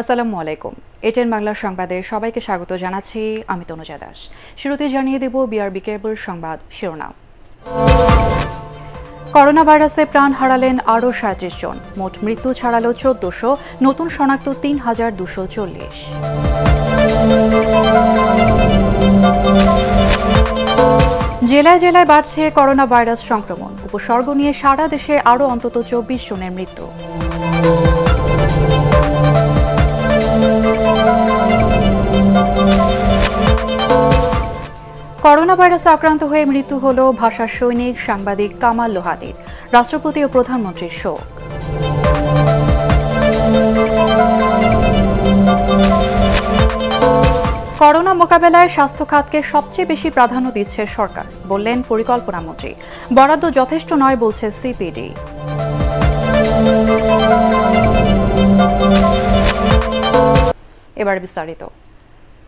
আসসালামু আলাইকুম। এটেন বাংলার সংবাদে সবাইকে স্বাগত জানাচ্ছি, আমি তনুজা দাস। শুরুতে জানিয়ে দেব বিআরবি কেবল সংবাদ শিরোনাম। করোনা ভাইরাসে প্রাণ হারালেন আরও সাঁত্রিশ জন। মোট মৃত্যু ছাড়ালো চোদ্দশো, নতুন শনাক্ত তিন হাজার দুশো চল্লিশ। জেলায় জেলায় বাড়ছে করোনা ভাইরাস সংক্রমণ। উপসর্গ নিয়ে সারা দেশে আরও অন্তত চব্বিশ জনের মৃত্যু। করোনা ভাইরাসে আক্রান্ত হয়ে মৃত্যু হল ভাষা সৈনিক সাংবাদিক কামাল লোহানির রাষ্ট্রপতি ও প্রধানমন্ত্রীর শোক। করোনা মোকাবেলায় স্বাস্থ্য খাতকে সবচেয়ে বেশি প্রাধান্য দিচ্ছে সরকার, বললেন পরিকল্পনা মন্ত্রী। বরাদ্দ যথেষ্ট নয় বলছে সিপিডি। এবার বিস্তারিত।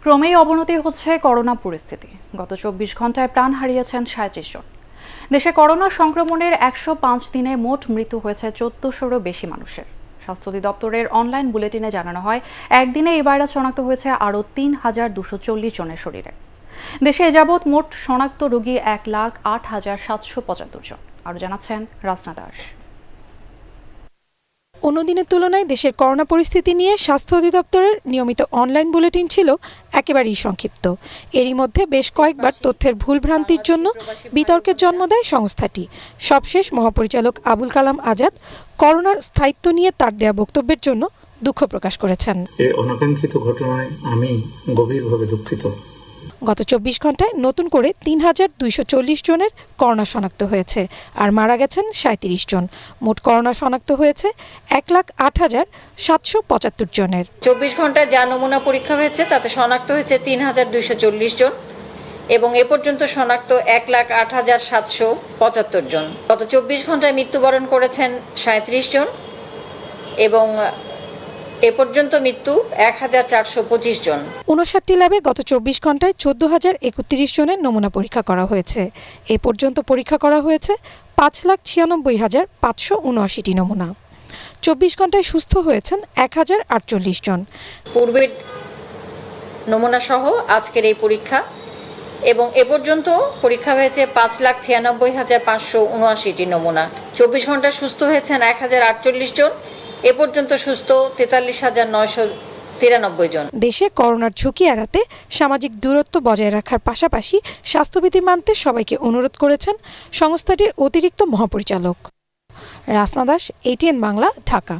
ক্রমেই অবনতি হচ্ছে করোনা পরিস্থিতি। গত চব্বিশ ঘন্টায় প্রাণ হারিয়েছেন সাঁত্রিশ জন। দেশে করোনা সংক্রমণের একশো পাঁচ দিনে মোট মৃত্যু হয়েছে চোদ্দশোরও বেশি মানুষের। স্বাস্থ্য অধিদপ্তরের অনলাইন বুলেটিনে জানানো হয়, একদিনে এই ভাইরাস শনাক্ত হয়েছে আরও তিন হাজার দুশো চল্লিশ জনের শরীরে। দেশে যাবৎ মোট শনাক্ত রোগী এক লাখ আট হাজার সাতশো পঁচাত্তর জন। আরও জানাচ্ছেন রাজনা দাস। অন্যদিনের তুলনায় দেশের করোনা পরিস্থিতি নিয়ে স্বাস্থ্য অধিদপ্তরের নিয়মিত অনলাইন বুলেটিন ছিল একেবারেই সংক্ষিপ্ত। এরই মধ্যে বেশ কয়েকবার তথ্যের ভুলভ্রান্তির জন্য বিতর্কের জন্ম দেয় সংস্থাটি। সবশেষ মহাপরিচালক আবুল কালাম আজাদ করোনার স্থায়িত্ব নিয়ে তার দেয়া বক্তব্যের জন্য দুঃখ প্রকাশ করেছেন। অনাকাঙ্ক্ষিত ঘটনায় আমি গভীরভাবে দুঃখিত। গত চব্বিশ ঘন্টায় নতুন করে তিন হাজার দুইশো চল্লিশ জনের করোনা শনাক্ত হয়েছে, আর মারা গেছেন সাঁত্রিশ জন। মোট করোনা শনাক্ত হয়েছে এক লাখ আট হাজার সাতশো পঁচাত্তর জনের। চব্বিশ ঘন্টায় যা নমুনা পরীক্ষা হয়েছে, তাতে শনাক্ত হয়েছে তিন হাজার দুইশো চল্লিশ জন এবং এ পর্যন্ত শনাক্ত এক লাখ আট হাজার সাতশো পঁচাত্তর জন। গত চব্বিশ ঘন্টায় মৃত্যুবরণ করেছেন সাঁত্রিশ জন এবং এ পর্যন্ত মৃত্যু এক হাজার চারশো পঁচিশ জন। উনষাটটি ল্যাবে গত চব্বিশ ঘন্টায় চোদ্দ হাজার একত্রিশ জনের নমুনা পরীক্ষা করা হয়েছে। এ পর্যন্ত পরীক্ষা করা হয়েছে পাঁচ লাখ ছিয়ানব্বই হাজার পাঁচশো উনআশিটি নমুনা। চব্বিশ ঘন্টায় সুস্থ হয়েছেন এক হাজার আটচল্লিশ জন। পূর্বের নমুনা সহ আজকের এই পরীক্ষা এবং এ পর্যন্ত পরীক্ষা হয়েছে পাঁচ লাখ ছিয়ানব্বই হাজার পাঁচশো উনআশিটি নমুনা। চব্বিশ ঘণ্টা সুস্থ হয়েছেন এক হাজার আটচল্লিশ জন। এ পর্যন্ত সুস্থ তেতাল্লিশ হাজার নয়শো তিরানব্বই জন। দেশে করোনার ঝুঁকি এড়াতে সামাজিক দূরত্ব বজায় রাখার পাশাপাশি স্বাস্থ্যবিধি মানতে সবাইকে অনুরোধ করেছেন সংস্থাটির অতিরিক্ত মহাপরিচালক। রাসনা দাস এটিএন বাংলা ঢাকা।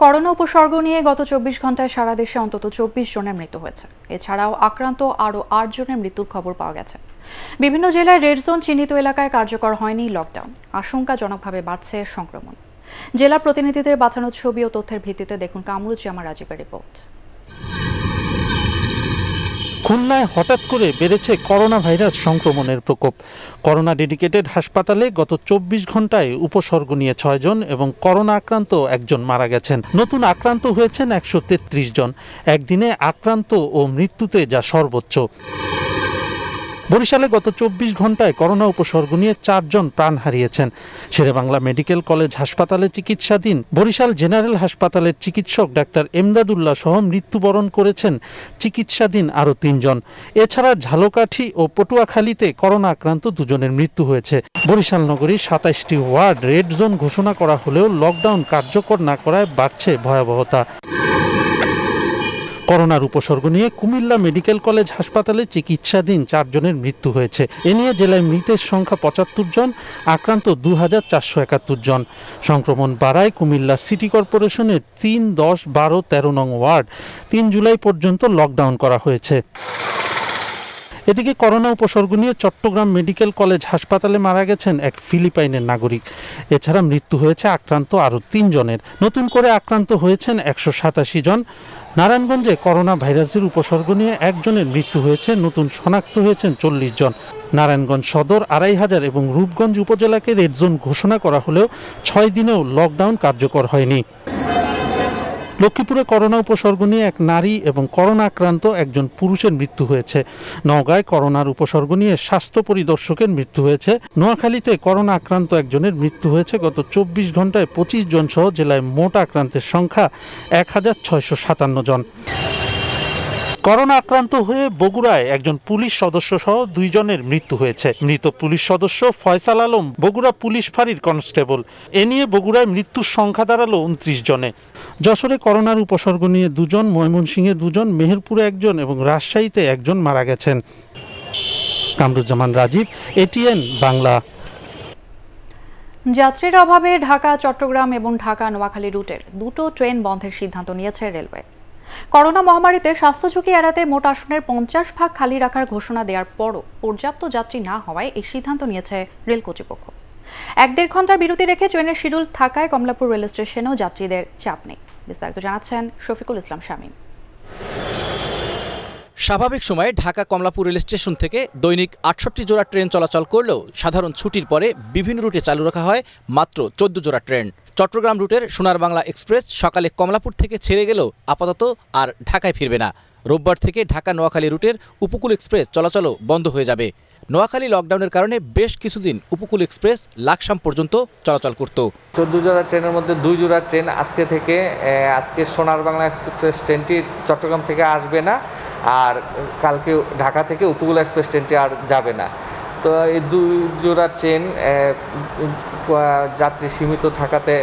করোনা উপসর্গ নিয়ে গত চব্বিশ ঘন্টায় সারা দেশে অন্তত চব্বিশ জনের মৃত্যু হয়েছে। এছাড়াও আক্রান্ত আরও আট জনের মৃত্যুর খবর পাওয়া গেছে। বিভিন্ন জেলায় রেড জোন চিহ্নিত এলাকায় কার্যকর হয়নি লকডাউন আশঙ্কাজনকভাবে বাড়ছে সংক্রমণ। জেলা প্রতিনিধিদের বাঁচানো ছবি ও তথ্যের ভিত্তিতে দেখুন কামরুজ্জামা রাজীবের রিপোর্ট খুলনায় হঠাৎ করে বেড়েছে করোনা ভাইরাস সংক্রমণের প্রকোপ। করোনা ডেডিকেটেড হাসপাতালে গত চব্বিশ ঘন্টায় উপসর্গ নিয়ে ছয়জন এবং করোনা আক্রান্ত একজন মারা গেছেন। নতুন আক্রান্ত হয়েছেন একশো তেত্রিশ জন। একদিনে আক্রান্ত ও মৃত্যুতে যা সর্বোচ্চ। বরিশালে গত চব্বিশ ঘন্টায় করোনা উপসর্গ নিয়ে চারজন প্রাণ হারিয়েছেন। শেরেবাংলা মেডিকেল কলেজ হাসপাতালে চিকিৎসাধীন বরিশাল জেনারেল হাসপাতালের চিকিৎসক ডাক্তার এমদাদুল্লাহ সহ মৃত্যুবরণ করেছেন চিকিৎসাধীন আরও তিনজন। এছাড়া ঝালকাঠি ও পটুয়াখালীতে করোনা আক্রান্ত দুজনের মৃত্যু হয়েছে। বরিশাল নগরীর সাতাইশটি ওয়ার্ড রেড জোন ঘোষণা করা হলেও লকডাউন কার্যকর না করায় বাড়ছে ভয়াবহতা। করোনার উপসর্গ নিয়ে কুমিল্লা মেডিকেল কলেজ হাসপাতালে চিকিৎসাধীন চারজনের মৃত্যু হয়েছে। এ নিয়ে জেলায় মৃতের সংখ্যা পঁচাত্তর জন, আক্রান্ত দু হাজার চারশো একাত্তর জন। সংক্রমণ বাড়ায় কুমিল্লা সিটি কর্পোরেশনের তিন দশ বারো তেরো নং ওয়ার্ড। তিন জুলাই পর্যন্ত লকডাউন করা হয়েছে। এদিকে করোনা উপসর্গ নিয়ে চট্টগ্রাম মেডিকেল কলেজ হাসপাতালে মারা গেছেন এক ফিলিপাইনের নাগরিক। এছাড়া মৃত্যু হয়েছে আক্রান্ত আরও তিনজনের। নতুন করে আক্রান্ত হয়েছেন একশো সাতাশি জন। নারায়ণগঞ্জে করোনা ভাইরাসের উপসর্গ নিয়ে একজনের মৃত্যু হয়েছে, নতুন শনাক্ত হয়েছেন চল্লিশ জন। নারায়ণগঞ্জ সদর আড়াই হাজার এবং রূপগঞ্জ উপজেলাকে রেড জোন ঘোষণা করা হলেও ছয় দিনেও লকডাউন কার্যকর হয়নি। লক্ষ্মীপুরে করোনা উপসর্গ নিয়ে এক নারী এবং করোনা আক্রান্ত একজন পুরুষের মৃত্যু হয়েছে। নওগাঁয় করোনার উপসর্গ নিয়ে স্বাস্থ্য পরিদর্শকের মৃত্যু হয়েছে। নোয়াখালীতে করোনা আক্রান্ত একজনের মৃত্যু হয়েছে। গত চব্বিশ ঘন্টায় পঁচিশ জন সহ জেলায় মোট আক্রান্তের সংখ্যা এক হাজার ছয়শো সাতান্ন জন। করোনা আক্রান্ত হয়ে বগুড়ায় একজন পুলিশ সদস্য সহ দুইজনের মৃত্যু হয়েছে। মৃত পুলিশ সদস্য ফয়সাল আলম বগুড়া পুলিশ ফাঁড়ির কনস্টেবল। এ নিয়ে বগুড়ায় মৃত্যুর সংখ্যা দাঁড়াল উনত্রিশ জনে। যশোরে করোনার উপসর্গ নিয়ে দুজন, ময়মনসিংহে দুজন, মেহেরপুরে একজন এবং রাজশাহীতে একজন মারা গেছেন। কামরুজ্জামান রাজীব এটিএন বাংলা। যাত্রীর অভাবে ঢাকা, চট্টগ্রাম এবং ঢাকা নোয়াখালী রুটের দুটো ট্রেন বন্ধের সিদ্ধান্ত নিয়েছে রেলওয়ে। করোনা মহামারীতে স্বাস্থ্য ঝুঁকি এড়াতে মোট আসনের পঞ্চাশ ভাগ খালি রাখার ঘোষণা দেওয়ার পরও পর্যাপ্ত যাত্রী না হওয়ায় এই সিদ্ধান্ত নিয়েছে রেল কর্তৃপক্ষ। এক দেড় ঘণ্টার বিরতি রেখে ট্রেনের শিডিউল থাকায় কমলাপুর রেল স্টেশনেও যাত্রীদের চাপ নেই। বিস্তারিত জানাচ্ছেন শফিকুল ইসলাম শামীম। স্বাভাবিক সময়ে ঢাকা কমলাপুর রেল স্টেশন থেকে দৈনিক আটষট্টি জোড়া ট্রেন চলাচল করলেও সাধারণ ছুটির পরে বিভিন্ন রুটে চালু রাখা হয় মাত্র চোদ্দ জোড়া ট্রেন। চট্টগ্রাম রুটের সোনার বাংলা এক্সপ্রেস সকালে কমলাপুর থেকে ছেড়ে গেলেও আপাতত আর ঢাকায় ফিরবে না। রোববার থেকে ঢাকা নোয়াখালী রুটের উপকূল এক্সপ্রেস চলাচলও বন্ধ হয়ে যাবে। নোয়াখালী লকডাউনের কারণে বেশ কিছুদিন উপকূল এক্সপ্রেস লাকসাম পর্যন্ত চলাচল করত। চোদ্দ জোড়া ট্রেনের মধ্যে দুই জোড়া ট্রেন আজকে থেকে আজকে সোনার বাংলা এক্সপ্রেস ট্রেনটি চট্টগ্রাম থেকে আসবে না আর কালকে ঢাকা থেকে উপকূল এক্সপ্রেস ট্রেনটি আর যাবে না। তো এই দুই জোড়া ট্রেন যাত্রী সীমিত থাকাতে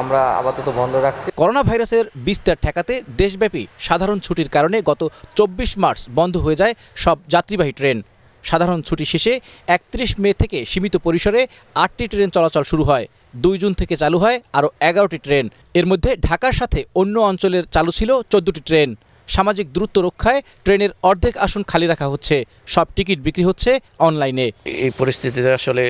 আমরা আপাতত বন্ধ রাখছি। করোনা ভাইরাসের বিস্তার ঠেকাতে দেশব্যাপী সাধারণ ছুটির কারণে গত চব্বিশ মার্চ বন্ধ হয়ে যায় সব যাত্রীবাহী ট্রেন। সাধারণ ছুটি শেষে একত্রিশ মে থেকে সীমিত পরিসরে আটটি ট্রেন চলাচল শুরু হয়। দুই জুন থেকে চালু হয় আরও এগারোটি ট্রেন। এর মধ্যে ঢাকার সাথে অন্য অঞ্চলের চালু ছিল চোদ্দটি ট্রেন। সামাজিক দূরত্ব রক্ষায় ট্রেনের অর্ধেক আসন খালি রাখা হচ্ছে। সব টিকিট বিক্রি হচ্ছে অনলাইনে। এই পরিস্থিতিতে আসলে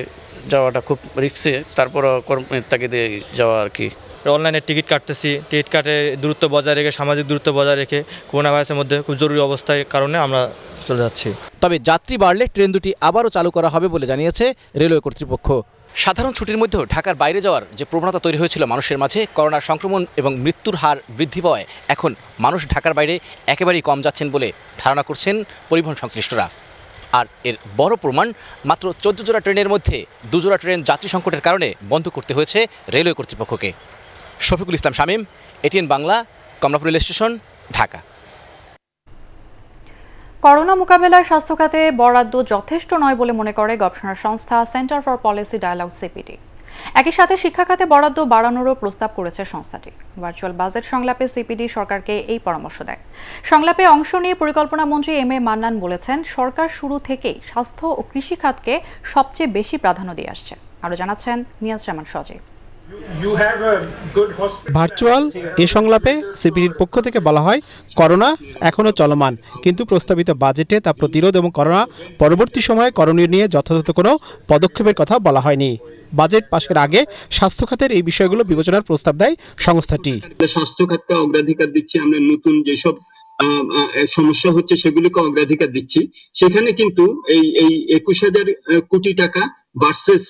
যাওয়াটা খুব রিক্সে, তারপরও কর্মের তাগিদে যাওয়া আর কি। অনলাইনে টিকিট কাটতেছি। টিকিট কাটে দূরত্ব বজায় রেখে সামাজিক দূরত্ব বজায় রেখে করোনা ভাইরাসের মধ্যে খুব জরুরি অবস্থায় কারণে আমরা চলে যাচ্ছি। তবে যাত্রী বাড়লে ট্রেন দুটি আবারও চালু করা হবে বলে জানিয়েছে রেলওয়ে কর্তৃপক্ষ। সাধারণ ছুটির মধ্যেও ঢাকার বাইরে যাওয়ার যে প্রবণতা তৈরি হয়েছিল মানুষের মাঝে করোনার সংক্রমণ এবং মৃত্যুর হার বৃদ্ধি পাওয়ায় এখন মানুষ ঢাকার বাইরে একেবারেই কম যাচ্ছেন বলে ধারণা করছেন পরিবহন সংশ্লিষ্টরা। আর এর বড় প্রমাণ মাত্র চোদ্দ জোড়া ট্রেনের মধ্যে দুজোড়া ট্রেন যাত্রী সংকটের কারণে বন্ধ করতে হয়েছে রেলওয়ে কর্তৃপক্ষকে। Shafiqul Islam Shamim, ATN Bangla, Kamalapur rail station, Dhaka. Corona মোকাবেলায় স্বাস্থ্য খাতে বরাদ্দ যথেষ্ট নয় বলে মনে করে গবেষণা সংস্থা Centre for Policy Dialogue CPD. একই সাথে শিক্ষা খাতে বরাদ্দ বাড়ানোরও প্রস্তাব করেছে সংস্থাটি। ভার্চুয়াল বাজেট সংলাপে সিপিডি সরকারকে এই পরামর্শ দেয়। সংলাপে অংশ নিয়ে পরিকল্পনা মন্ত্রী এম এ মান্নান বলেছেন, সরকার শুরু থেকেই স্বাস্থ্য ও কৃষি খাতকে সবচেয়ে বেশি প্রাধান্য দিয়ে আসছে। আরও জানাচ্ছেন নিয়াজ জামান সজীব। ভার্চুয়াল এ সংলাপে সিপিডির পক্ষ থেকে বলা হয় করোনা এখনও চলমান। কিন্তু প্রস্তাবিত বাজেটে তা প্রতিরোধ এবং করোনা পরবর্তী সময়ে করণীয় নিয়ে যথাযথ কোনো পদক্ষেপের কথা বলা হয়নি। বাজেট পাশের আগে স্বাস্থ্য খাতের এই বিষয়গুলো বিবেচনার প্রস্তাব দেয় সংস্থাটি। স্বাস্থ্য খাতকে অগ্রাধিকার দিচ্ছি আমরা নতুন যেসব সমস্যা হচ্ছে সেগুলিকে অগ্রাধিকার দিচ্ছি। সেখানে কিন্তু এই এই একুশ হাজার কোটি টাকা ভার্সেস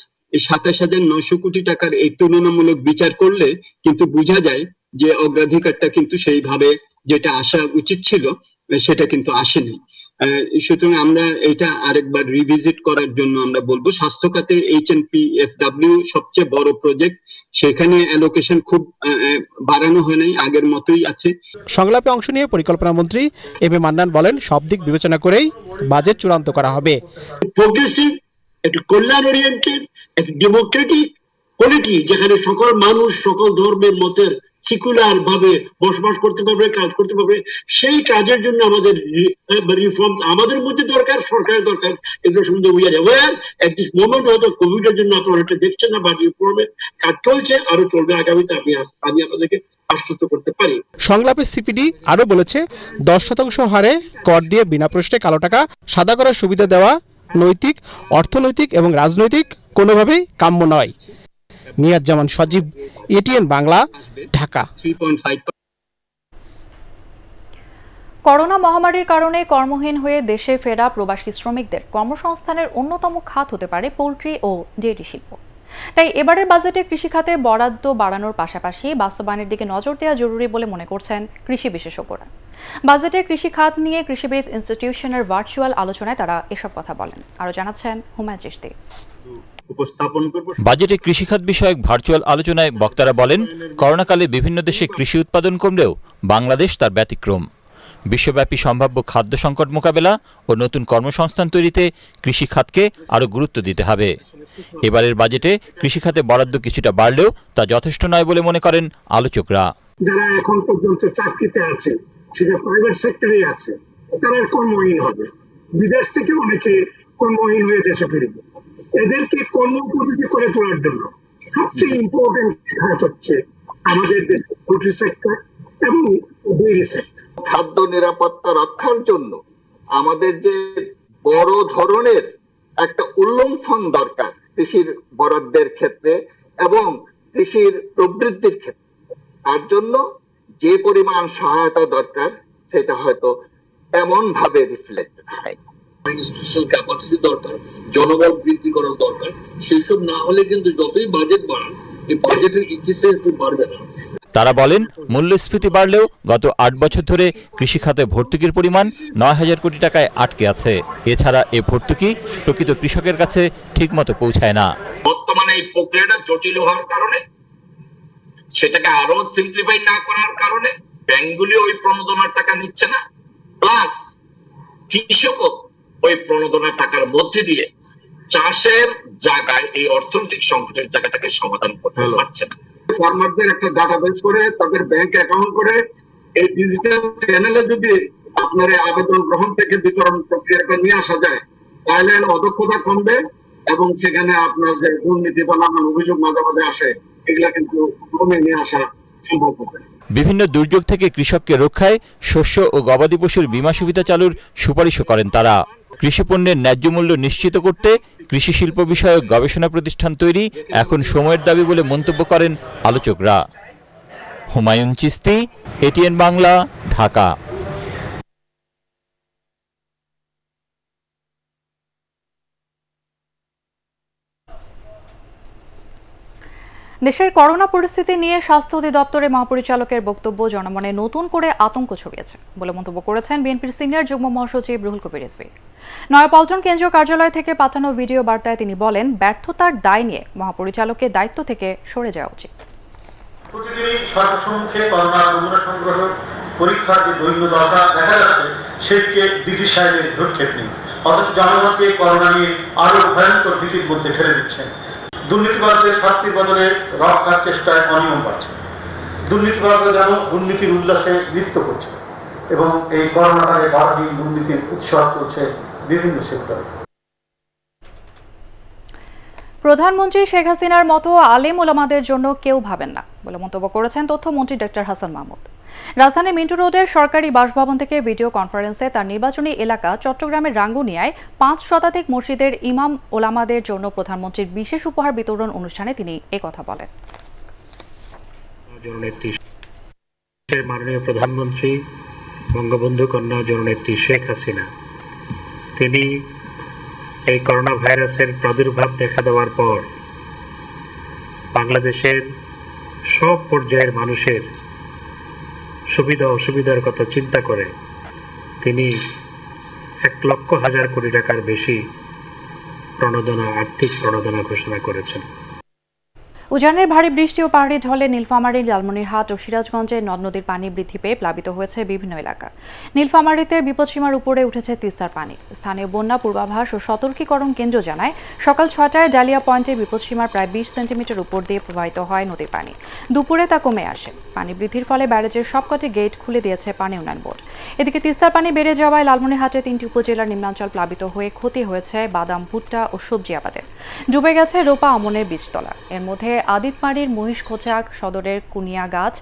সাতাশ হাজার নয়শো কোটি টাকার এই তুলনামূলক বিচার করলে কিন্তু বোঝা যায় যে অগ্রাধিকারটা কিন্তু সেইভাবে যেটা আসা উচিত ছিল সেটা কিন্তু আসেনি। সুতরাং আমরা এটা আরেকবার রিভিজিট করার জন্য আমরা বলব স্বাস্থ্য খাতে H N P F W সবচেয়ে বড় প্রজেক্ট সেখানে অ্যালোকেশন খুব বাড়ানো হয় নাই আগের মতোই আছে। সংলাপে অংশ নিয়ে পরিকল্পনা মন্ত্রী এম এ মান্নান বলেন সব দিক বিবেচনা করেই বাজেট চূড়ান্ত করা হবে। প্রোগ্রেসিভ একটা কল্যাণ ওরিয়েন্টেড ডেমোক্রেটিক পলিটি যেখানে সকল মানুষ, সকল ধর্মের মতের সিকুলার ভাবে বসবাস করতে পারবে, কাজ করতে পারবে, সেই কাজের জন্য আমাদের রিফর্ম আমাদের মধ্যে দরকার, সরকারের দরকার। এগুলো সম্বন্ধে we are aware at this moment হয়তো কোভিড এর জন্য আপনারা এটা দেখছেন না বা রিফর্মের কাজ চলছে আরও চলবে আগামীতে, আমি আমি আপনাদেরকে আশ্বস্ত সংলাপে সিপিডি আরও বলেছে, দশ শতাংশ হারে কর দিয়ে বিনা প্রশ্নে কালো টাকা, সাদা করার সুবিধা দেওয়া নৈতিক, অর্থনৈতিক এবং রাজনৈতিক কোনোভাবেই কাম্য নয়। নিয়াজ জামান সজীব, এটিএন বাংলা, ঢাকা। করোনা মহামারীর কারণে কর্মহীন হয়ে দেশে ফেরা প্রবাসী শ্রমিকদের কর্মসংস্থানের অন্যতম খাত হতে পারে পোলট্রি ও ডেয়ারি শিল্প। তাই এবারের বাজেটে কৃষি খাতে বরাদ্দ বাড়ানোর পাশাপাশি বাস্তবায়নের দিকে নজর দেওয়া জরুরি বলে মনে করছেন কৃষি বিশেষজ্ঞরা। বাজেটে কৃষি খাত নিয়ে কৃষিবিদ ইনস্টিটিউশনের ভার্চুয়াল আলোচনায় তারা এসব কথা বলেন। আরও জানাচ্ছেন উপস্থাপন করব বাজেটে কৃষিখাত বিষয়ক ভার্চুয়াল আলোচনায় বক্তারা বলেন করোনাকালে বিভিন্ন দেশে কৃষি উৎপাদন কমলেও বাংলাদেশ তার ব্যতিক্রম। বিশ্বব্যাপী সম্ভাব্য খাদ্য সংকট মোকাবেলা ও নতুন কর্মসংস্থান তৈরিতে কৃষি খাতকে আরও গুরুত্ব দিতে হবে। এবারের বাজেটে কৃষি খাতে বরাদ্দ কিছুটা বাড়লেও তা যথেষ্ট নয় বলে মনে করেন আলোচকরা। যারা এখন পর্যন্ত চাকরিতে আছে সেটা প্রাইভেট সেক্টরে আছে। তারা কর্মহীন হবে। বিদেশ থেকে অনেকে কর্মহীন হয়ে দেশে ফিরবে। এদেরকে কর্মোপযোগী করে তোলার জন্য সবচেয়ে ইম্পর্টেন্ট খাত হচ্ছে আমাদের দেশের সেক্টর এবং ডেয়ারি সেক্টর খাদ্য নিরাপত্তা রক্ষার জন্য আমাদের যে বড় ধরনের একটা উল্লঙ্ঘন দরকার কৃষির বরাদ্দের ক্ষেত্রে এবং কৃষির প্রবৃদ্ধির ক্ষেত্রে। তার জন্য যে পরিমাণ সহায়তা দরকার সেটা হয়তো এমন ভাবে রিফ্লেক্ট হয় ইনস্টিটিউশনাল ক্যাপাসিটি দরকার জনবল বৃদ্ধি করার দরকার সেই সব না হলে কিন্তু যতই বাজেট বাড়ান এই বাজেটের ইফিসিয়েন্সি বাড়বে না। তারা বলেন মূল্যস্ফীতি বাড়লেও গত আট বছর ধরে কৃষি খাতে ভর্তুকির পরিমাণ নয় হাজার কোটি টাকায় আটকে আছে। এছাড়া এ ভর্তুকি প্রকৃত কৃষকের কাছে ঠিকমতো পৌঁছায় না। বর্তমানে এই প্রক্রিয়াটা জটিল হওয়ার কারণে সেটাকে আরও সিম্পলিফাই না করার কারণে ব্যাংকগুলি ওই প্রণোদনার টাকা নিচ্ছে না। প্লাস কৃষকও ওই প্রণোদনার টাকার মধ্যে দিয়ে চাষের জায়গায় এই অর্থনৈতিক সংকটের জায়গাটাকে সমাধান করতে পারছে না। ফার্মারদের একটা ডাটাবেস করে তাদের ব্যাংক অ্যাকাউন্ট করে এই ডিজিটাল চ্যানেলে যদি আপনার আবেদন গ্রহণ থেকে বিতরণ প্রক্রিয়াটা নিয়ে আসা যায় তাহলে অদক্ষতা কমবে এবং সেখানে আপনার যে দুর্নীতি বা নানান অভিযোগ মাঝে মাঝে আসে এগুলা কিন্তু কমে নিয়ে আসা সম্ভব হবে। বিভিন্ন দুর্যোগ থেকে কৃষককে রক্ষায় শস্য ও গবাদি পশুর বীমা সুবিধা চালুর সুপারিশও করেন তারা। কৃষি পণ্যের ন্যায্য মূল্য নিশ্চিত করতে কৃষি শিল্প বিষয়ক গবেষণা প্রতিষ্ঠান তৈরি এখন সময়ের দাবি বলে মন্তব্য করেন আলোচকরা। হুমায়ুন চিস্তি, এটিএন বাংলা, ঢাকা। দেশের করোনা পরিস্থিতি নিয়ে স্বাস্থ্য অধিদপ্তরের মহাপরিচালকের বক্তব্য জনমনে নতুন করে আতঙ্ক ছড়িয়েছে বলে মন্তব্য করেছেন বিএনপির সিনিয়র যুগ্ম মহাসচিব রুহুল কবির রিজভী নয়াপল্টন কেন্দ্রীয় কার্যালয় থেকে পাঠানো ভিডিও বার্তায় তিনি বলেন, ব্যর্থতার দায় নিয়ে মহাপরিচালকের দায়িত্ব থেকে সরে যাওয়া উচিত। সংগ্রহ, পরীক্ষার যে দৈন্য দশা দেখা যাচ্ছে সেদিকে ডিজি সাহেবের ভ্রুক্ষেপ নেই অথচ জনগণকে করোনা নিয়ে আরও ভয়ঙ্কর ভীতির মধ্যে ঠেলে দিচ্ছেন। দুর্নীতিবাদদের বদলে রক্ষার চেষ্টায় অনিয়ম বাড়ছে। দুর্নীতিবাদরা যেন দুর্নীতির উল্লাসে করছে এবং এই করোনাকালে দুর্নীতির চলছে বিভিন্ন সেক্টরে। প্রধানমন্ত্রী শেখ হাসিনার মতো আলেম ওলামাদের জন্য কেউ ভাবেন না বলে মন্তব্য করেছেন তথ্যমন্ত্রী ডক্টর হাসান মাহমুদ। রাজধানীর মিন্টু রোডের সরকারি বাসভবন থেকে ভিডিও কনফারেন্সে তার নির্বাচনী এলাকা চট্টগ্রামের রাঙ্গুনিয়ায় পাঁচ শতাধিক মসজিদের ইমাম ওলামাদের জন্য প্রধানমন্ত্রীর বিশেষ উপহার বিতরণ অনুষ্ঠানে তিনি কথা বলেন। মাননীয় প্রধানমন্ত্রী, বঙ্গবন্ধু কন্যা জননেত্রী শেখ হাসিনা। তিনি এই করোনা ভাইরাসের প্রাদুর্ভাব দেখা দেওয়ার পর বাংলাদেশের সব পর্যায়ের মানুষের সুবিধা অসুবিধার কথা চিন্তা করে। তিনি এক লক্ষ হাজার কোটি টাকার বেশি প্রণোদনা, আর্থিক প্রণোদনা ঘোষণা করেছেন। উজানের ভারী বৃষ্টি ও পাহাড়ি ঢলে নীলফামারী, লালমনিরহাট ও সিরাজগঞ্জে নদ নদীর পানি বৃদ্ধি পেয়ে প্লাবিত হয়েছে বিভিন্ন এলাকা। নীলফামারীতে বিপদসীমার উপরে উঠেছে তিস্তার পানি। স্থানীয় বন্যা পূর্বাভাস ও সতর্কীকরণ কেন্দ্র জানায়, সকাল ছটায় জালিয়া পয়েন্টে বিপদসীমার প্রায় বিশ সেন্টিমিটার উপর দিয়ে প্রবাহিত হয় নদীর পানি। দুপুরে তা কমে আসে। পানি বৃদ্ধির ফলে ব্যারেজের সবকটি গেট খুলে দিয়েছে পানি উন্নয়ন বোর্ড। এদিকে তিস্তার পানি বেড়ে যাওয়ায় লালমনিরহাটে তিনটি উপজেলার নিম্নাঞ্চল প্লাবিত হয়ে ক্ষতি হয়েছে বাদাম ভুট্টা ও সবজি আবাদের ডুবে গেছে রোপা আমনের বীজতলা। এর মধ্যে আদিতমারির মহিষখোচাক সদরের কুনিয়াগাছ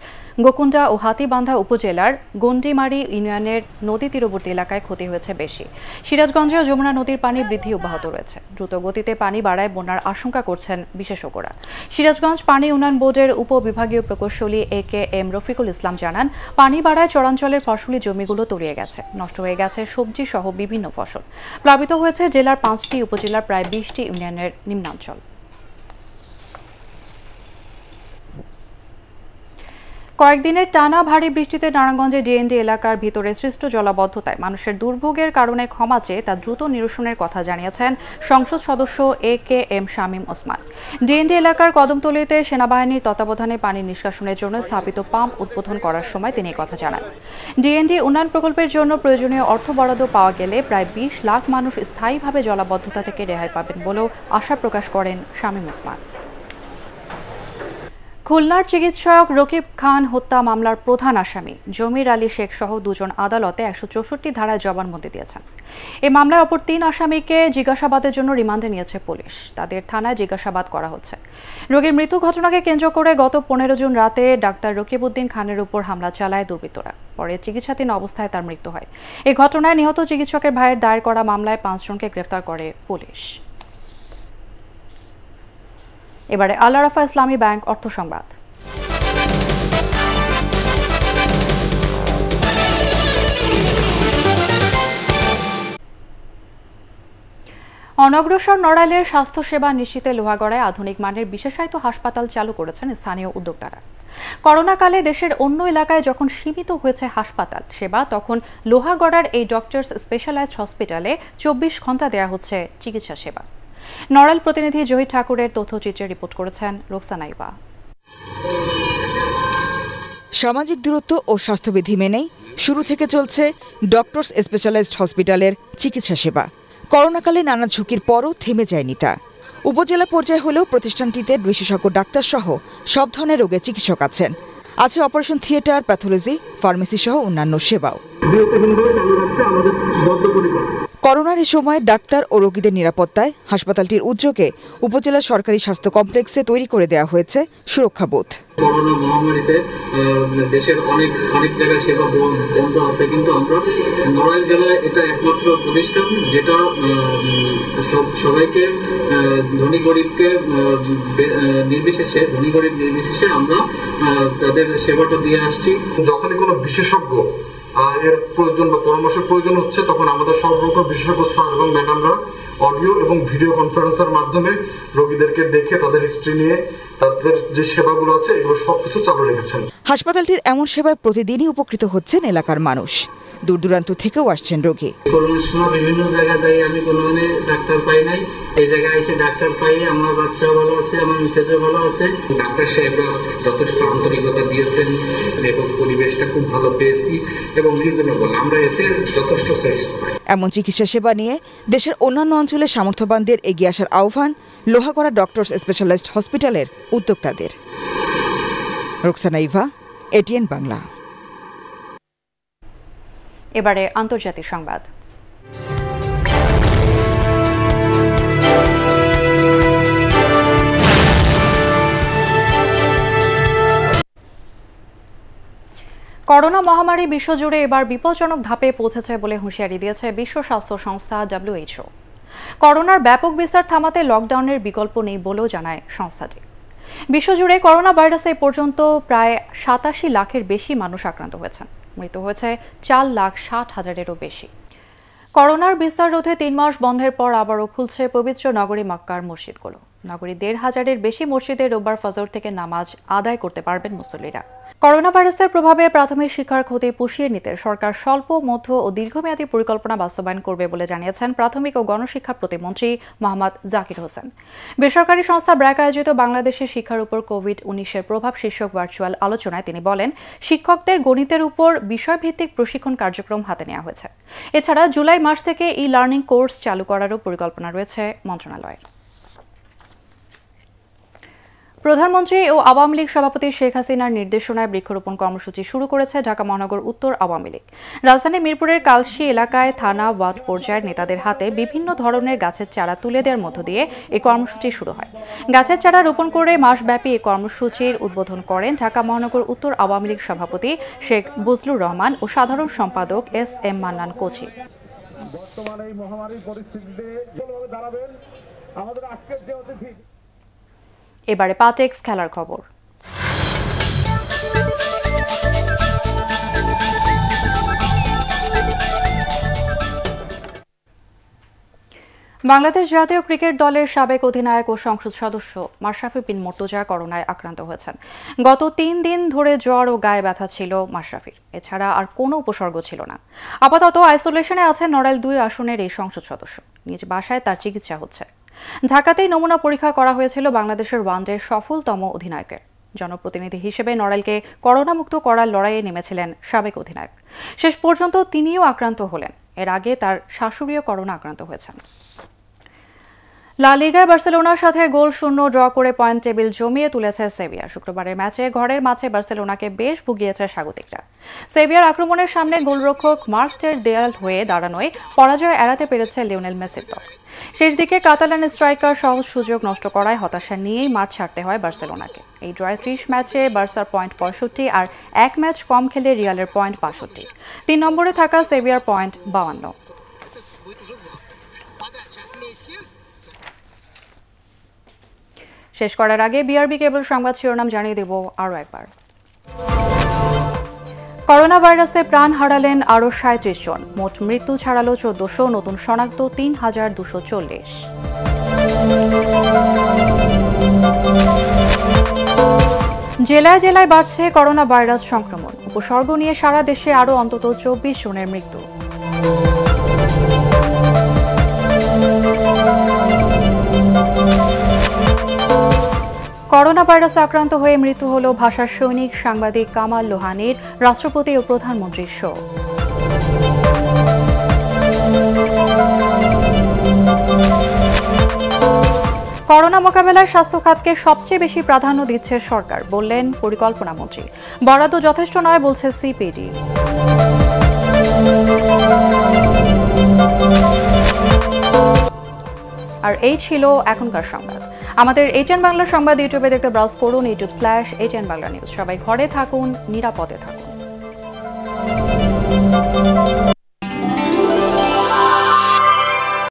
গোকুন্ডা ও হাতিবান্ধা উপজেলার গন্ডিমারি ইউনিয়নের নদী তীরবর্তী এলাকায় ক্ষতি হয়েছে বেশি। সিরাজগঞ্জেও যমুনা নদীর পানি বৃদ্ধি অব্যাহত রয়েছে। দ্রুত গতিতে পানি বাড়ায় বন্যার আশঙ্কা করছেন বিশেষজ্ঞরা। সিরাজগঞ্জ পানি উন্নয়ন বোর্ডের উপবিভাগীয় প্রকৌশলী এ কে এম রফিকুল ইসলাম জানান, পানি বাড়ায় চরাঞ্চলের ফসলি জমিগুলো তলিয়ে গেছে, নষ্ট হয়ে গেছে সবজি সহ বিভিন্ন ফসল। প্লাবিত হয়েছে জেলার পাঁচটি উপজেলার প্রায় বিশটি ইউনিয়নের নিম্নাঞ্চল। কয়েকদিনের টানা ভারী বৃষ্টিতে নারায়ণগঞ্জে ডিএনডি এলাকার ভিতরে সৃষ্ট জলাবদ্ধতায় মানুষের দুর্ভোগের কারণে ক্ষমা চেয়ে তা দ্রুত নিরসনের কথা জানিয়েছেন সংসদ সদস্য A K M Shamim Osman. DND এলাকার কদমতলিতে সেনাবাহিনীর তত্ত্বাবধানে পানি নিষ্কাশনের জন্য স্থাপিত পাম্প উদ্বোধন করার সময় তিনি কথা জানান। ডিএনডি উন্নয়ন প্রকল্পের জন্য প্রয়োজনীয় অর্থ বরাদ্দ পাওয়া গেলে প্রায় বিশ লাখ মানুষ স্থায়ীভাবে জলাবদ্ধতা থেকে রেহাই পাবেন বলেও আশা প্রকাশ করেন শামীম ওসমান। খুলনার চিকিৎসক রকিব খান হত্যা মামলার প্রধান আসামি। জমির আলী শেখ সহ দুজন আদালতে একশো চৌষট্টি ধারায় জবানবন্দি দিয়েছেন। এই মামলায় অপর তিন আসামিকে জিজ্ঞাসাবাদের জন্য রিমান্ডে নিয়েছে পুলিশ। তাদের থানায় জিজ্ঞাসাবাদ করা হচ্ছে। রোগীর মৃত্যু ঘটনাকে কেন্দ্র করে গত পনেরো জুন রাতে ডাক্তার রকিব উদ্দিন খানের উপর হামলা চালায় দুর্বৃত্তরা। পরে চিকিৎসাধীন অবস্থায় তার মৃত্যু হয়। এই ঘটনায় নিহত চিকিৎসকের ভাইয়ের দায়ের করা মামলায় পাঁচজনকে গ্রেফতার করে পুলিশ। এবারে আল ইসলামী ব্যাংক অর্থ সংবাদ। অনগ্রসর নড়াইলের স্বাস্থ্যসেবা নিশ্চিতে লোহাগড়ায় আধুনিক মানের বিশেষায়িত হাসপাতাল চালু করেছেন স্থানীয় উদ্যোক্তারা। করোনাকালে দেশের অন্য এলাকায় যখন সীমিত হয়েছে হাসপাতাল সেবা, তখন লোহাগড়ার এই ডক্টরস স্পেশালাইজড হসপিটালে চব্বিশ ঘণ্টা দেওয়া হচ্ছে চিকিৎসা সেবা। নড়াইল প্রতিনিধি জহির ঠাকুরের তথ্যচিত্রে রিপোর্ট করেছেন রোকসানাইবা সামাজিক দূরত্ব ও স্বাস্থ্যবিধি মেনেই শুরু থেকে চলছে ডক্টরস স্পেশালাইজড হসপিটালের চিকিৎসা সেবা। করোনাকালে নানা ঝুঁকির পরও থেমে যায়নি তা। উপজেলা পর্যায়ে হলেও প্রতিষ্ঠানটিতে বিশেষজ্ঞ ডাক্তার সহ সব ধরনের রোগের চিকিৎসক আছেন। আছে অপারেশন থিয়েটার, প্যাথোলজি, ফার্মেসি সহ অন্যান্য সেবাও। করোনার এ সময় ডাক্তার ও রোগীদের নিরাপত্তায় হাসপাতালটির উদ্যোগে উপজেলা সরকারি স্বাস্থ্য কমপ্লেক্সে তৈরি করে দেওয়া হয়েছে সুরক্ষা বোধ করোনা মহামারীতে দেশের অনেক অনেক জায়গায় সেবা বন্ধ আছে কিন্তু আমরা নড়াইল জেলায় এটা একমাত্র প্রতিষ্ঠান যেটা সবাইকে ধনী গরিবকে নির্বিশেষে ধনী গরিব নির্বিশেষে আমরা তাদের সেবাটা দিয়ে আসছি। যখনই কোনো বিশেষজ্ঞ এর প্রয়োজন বা পরামর্শের প্রয়োজন হচ্ছে তখন আমাদের সব রকম বিশেষজ্ঞ স্যার এবং ম্যাডামরা অডিও এবং ভিডিও কনফারেন্সের মাধ্যমে রোগীদেরকে দেখে তাদের হিস্ট্রি নিয়ে তাদের যে সেবাগুলো আছে এগুলো সবকিছু চালু রেখেছেন। হাসপাতালটির এমন সেবায় প্রতিদিনই উপকৃত হচ্ছেন এলাকার মানুষ। দূর দূরান্ত থেকেও আসছেন রোগী। করোনার সময় বিভিন্ন জায়গায় যাই আমি কোনো মানে ডাক্তার পাই নাই। এই জায়গায় এসে ডাক্তার পাই আমার বাচ্চা ভালো আছে আমার মিসেসও ভালো আছে। ডাক্তার সাহেবরা যথেষ্ট আন্তরিকতা দিয়েছেন এবং পরিবেশটা খুব ভালো পেয়েছি এবং রিজনেবল আমরা এতে যথেষ্ট এমন চিকিৎসা সেবা নিয়ে দেশের অন্যান্য অঞ্চলে সামর্থ্যবানদের এগিয়ে আসার আহ্বান লোহাগড়া ডক্টরস স্পেশালাইজড হসপিটালের উদ্যোক্তাদের। রোকসানা ইভা এটিএন বাংলা। এবারে আন্তর্জাতিক সংবাদ। করোনা মহামারী বিশ্বজুড়ে এবার বিপজ্জনক ধাপে পৌঁছেছে বলে হুঁশিয়ারি দিয়েছে বিশ্ব স্বাস্থ্য সংস্থা ডব্লিউএইচও। করোনার ব্যাপক বিস্তার থামাতে লকডাউনের বিকল্প নেই বলেও জানায় সংস্থাটি। বিশ্বজুড়ে করোনা ভাইরাসে পর্যন্ত প্রায় সাতাশি লাখের বেশি মানুষ আক্রান্ত হয়েছেন। মৃত্যু হয়েছে চার লাখ ষাট হাজারেরও বেশি। করোনার বিস্তার রোধে তিন মাস বন্ধের পর আবারও খুলছে পবিত্র নগরী মক্কার মসজিদগুলো। নগরী দেড় হাজারের বেশি মসজিদে রোববার ফজর থেকে নামাজ আদায় করতে পারবেন মুসল্লিরা। করোনা ভাইরাসের প্রভাবে প্রাথমিক শিক্ষার ক্ষতি পুষিয়ে নিতে সরকার স্বল্প, মধ্য ও দীর্ঘমেয়াদী পরিকল্পনা বাস্তবায়ন করবে বলে জানিয়েছেন প্রাথমিক ও গণশিক্ষা প্রতিমন্ত্রী মোহাম্মদ জাকির হোসেন। বেসরকারি সংস্থা ব্র্যাক আয়োজিত বাংলাদেশের শিক্ষার উপর কোভিড উনিশের প্রভাব শীর্ষক ভার্চুয়াল আলোচনায় তিনি বলেন, শিক্ষকদের গণিতের উপর বিষয়ভিত্তিক প্রশিক্ষণ কার্যক্রম হাতে নেওয়া হয়েছে। এছাড়া জুলাই মাস থেকে ই লার্নিং কোর্স চালু করারও পরিকল্পনা রয়েছে মন্ত্রণালয়ের। প্রধানমন্ত্রী ও আওয়ামী লীগ সভাপতি শেখ হাসিনার নির্দেশনায় বৃক্ষরোপণ কর্মসূচি শুরু করেছে ঢাকা মহানগর উত্তর আওয়ামী লীগ। রাজধানী মিরপুরের কালশি এলাকায় থানা ওয়ার্ড পর্যায়ের নেতাদের হাতে বিভিন্ন ধরনের গাছের চারা তুলে দেওয়ার মধ্য দিয়ে এই কর্মসূচি শুরু হয়। গাছের চারা রোপণ করে মাসব্যাপী এই কর্মসূচির উদ্বোধন করেন ঢাকা মহানগর উত্তর আওয়ামী লীগ সভাপতি শেখ বজলুর রহমান ও সাধারণ সম্পাদক এস এম মান্নান কোচি। বর্তমানে এই মহামারীর পরিস্থিতিতে দাঁড়াবেন, আমাদের আজকের যে অতিথি এবারে পাটেক্স খেলার খবর। বাংলাদেশ জাতীয় ক্রিকেট দলের সাবেক অধিনায়ক ও সংসদ সদস্য মাশরাফি বিন মোর্তজা করোনায় আক্রান্ত হয়েছেন। গত তিন দিন ধরে জ্বর ও গায়ে ব্যথা ছিল মাশরাফির। এছাড়া আর কোনো উপসর্গ ছিল না। আপাতত আইসোলেশনে আছেন নড়াইল দুই আসনের এই সংসদ সদস্য। নিজ বাসায় তার চিকিৎসা হচ্ছে। ঢাকাতেই নমুনা পরীক্ষা করা হয়েছিল বাংলাদেশের ওয়ানডের সফলতম অধিনায়কের। জনপ্রতিনিধি হিসেবে নড়াইলকে করোনামুক্ত করার লড়াইয়ে নেমেছিলেন সাবেক অধিনায়ক। শেষ পর্যন্ত তিনিও আক্রান্ত হলেন। এর আগে তার শাশুড়িও করোনা আক্রান্ত হয়েছেন। লা লিগায় বার্সেলোনার সাথে গোল শূন্য ড্র করে পয়েন্ট টেবিল জমিয়ে তুলেছে সেভিয়া। শুক্রবারের ম্যাচে ঘরের মাঠে বার্সেলোনাকে বেশ ভুগিয়েছে স্বাগতিকরা। সেভিয়ার আক্রমণের সামনে গোলরক্ষক মার্কটের দেয়াল হয়ে দাঁড়ানোয় পরাজয় এড়াতে পেরেছে লিওনেল মেসির দল। শেষ দিকে কাতালান স্ট্রাইকার সহজ সুযোগ নষ্ট করায় হতাশা নিয়েই মাঠ ছাড়তে হয় বার্সেলোনাকে। এই ড্রয় ত্রিশ ম্যাচে বার্সার পয়েন্ট পঁয়ষট্টি আর এক ম্যাচ কম খেলে রিয়ালের পয়েন্ট বাষট্টি। তিন নম্বরে থাকা সেভিয়ার পয়েন্ট বাউান্ন। শেষ করার আগে বিআরবি কেবল সংবাদ শিরোনাম জানিয়ে দেব আরও একবার। করোনা ভাইরাসে প্রাণ হারালেন আরও সাঁত্রিশ জন। মোট মৃত্যু ছাড়ালো চোদ্দশো, নতুন শনাক্ত তিন হাজার দুশো চল্লিশ। জেলায় জেলায় বাড়ছে করোনা ভাইরাস সংক্রমণ। উপসর্গ নিয়ে সারা দেশে আরও অন্তত চব্বিশ জনের মৃত্যু। করোনা ভাইরাসে আক্রান্ত হয়ে মৃত্যু হল ভাষার সৈনিক সাংবাদিক কামাল লোহানির, রাষ্ট্রপতি ও প্রধানমন্ত্রীর শো। করোনা মোকাবেলায় স্বাস্থ্য খাতকে সবচেয়ে বেশি প্রাধান্য দিচ্ছে সরকার, বললেন পরিকল্পনা মন্ত্রী। বরাদ্দ যথেষ্ট নয়, বলছে সিপিডি। আর এই ছিল এখনকার সংবাদ। আমাদের এইচএন বাংলা সংবাদ ইউটিউবে দেখতে ব্রাউজ করুন YouTube slash HN Bangla news সবাই ঘরে থাকুন, নিরাপদে থাকুন।